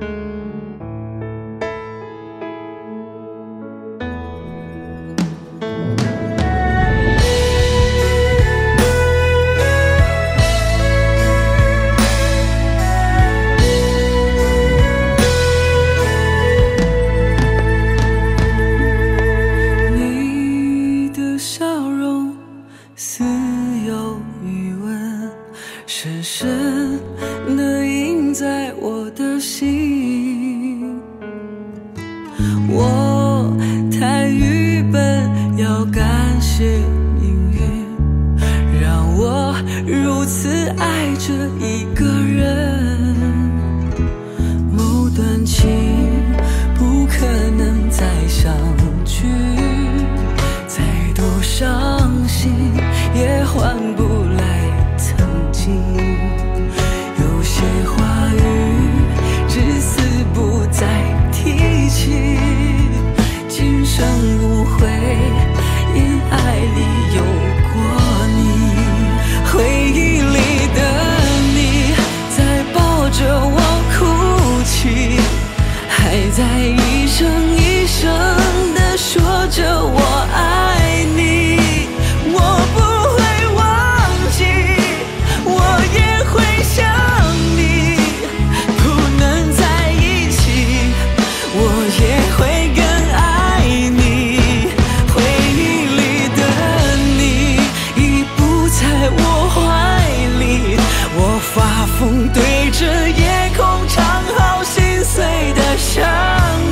你的笑容似有余温，深深的印在我的心。这一个我怀里我发疯对着夜空唱好心碎的声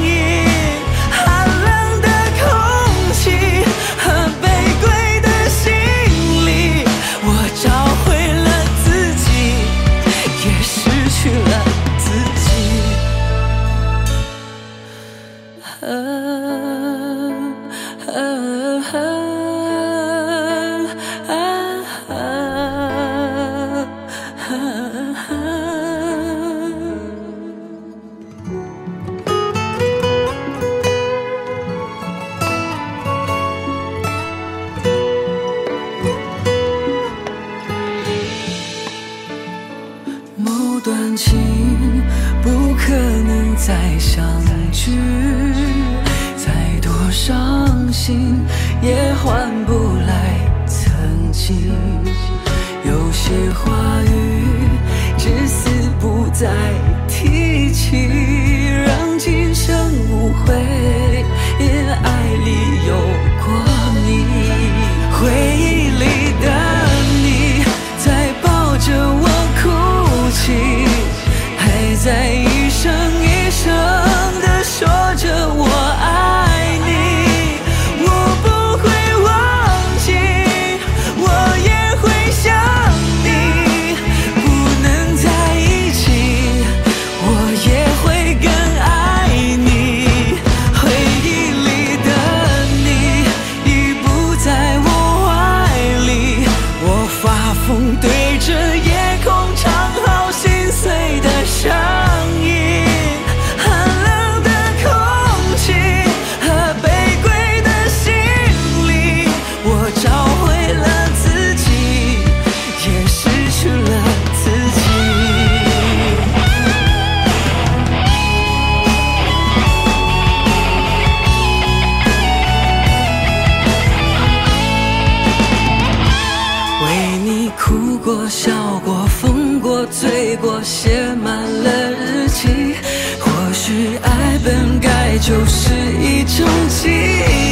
音寒冷的空气和卑微的心理我找回了自己也失去了自己。情不可能再相聚再多伤心也换不来曾经。有些话语至死不再提起。风对着夜空唱好心碎的声音。笑过疯过醉过写满了日记或许爱本该就是一种记忆。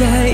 say